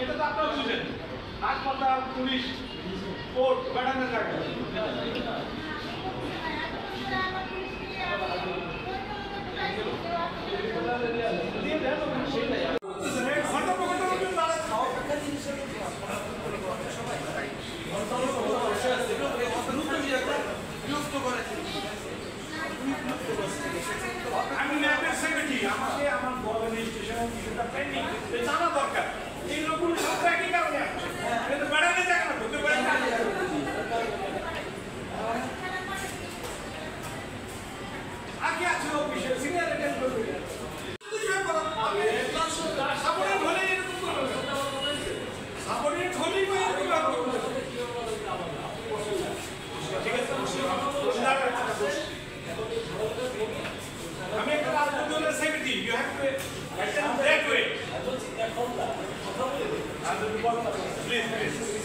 এটা তো আপনারা বুঝেন। হাসপাতাল, পুলিশ, কোর্ট ম্যাডামের জায়গা আমি ন্যাপের সেক্রেটারি আমাকে আমার গভর্নমেন্ট স্টেশন কিছুটা পেন্ডিং Блин, блин.